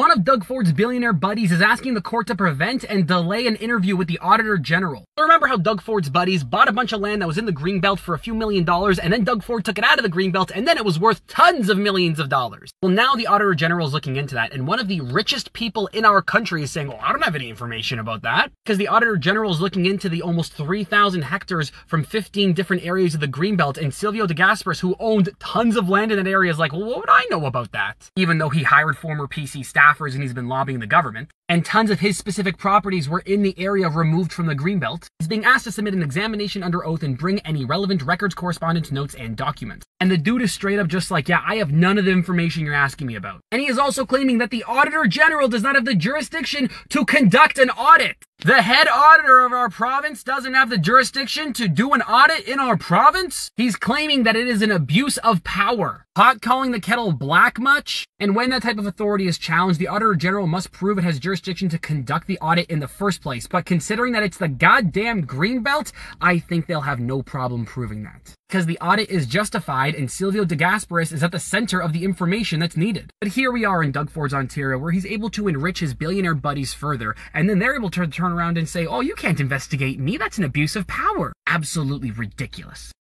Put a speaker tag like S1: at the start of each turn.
S1: One of Doug Ford's billionaire buddies is asking the court to prevent and delay an interview with the Auditor General. Remember how Doug Ford's buddies bought a bunch of land that was in the Greenbelt for a few million dollars, and then Doug Ford took it out of the Greenbelt, and then it was worth tons of millions of dollars. Well, now the Auditor General is looking into that, and one of the richest people in our country is saying, well, I don't have any information about that, because the Auditor General is looking into the almost 3,000 hectares from 15 different areas of the Greenbelt, and Silvio De Gasperis, who owned tons of land in that area, is like, well, what would I know about that? Even though he hired former PC staffers and he's been lobbying the government and tons of his specific properties were in the area removed from the Greenbelt, is being asked to submit an examination under oath and bring any relevant records, correspondence, notes, and documents. And the dude is straight up just like, yeah, I have none of the information you're asking me about. And he is also claiming that the Auditor General does not have the jurisdiction to conduct an audit. The head auditor of our province doesn't have the jurisdiction to do an audit in our province? He's claiming that it is an abuse of power. Hot calling the kettle black much? And when that type of authority is challenged, the Auditor General must prove it has jurisdiction to conduct the audit in the first place. But considering that it's the goddamn Greenbelt, I think they'll have no problem proving that. Because the audit is justified and Silvio De Gasperis is at the center of the information that's needed. But here we are in Doug Ford's Ontario where he's able to enrich his billionaire buddies further, and then they're able to turn around and say, oh, you can't investigate me, that's an abuse of power. Absolutely ridiculous.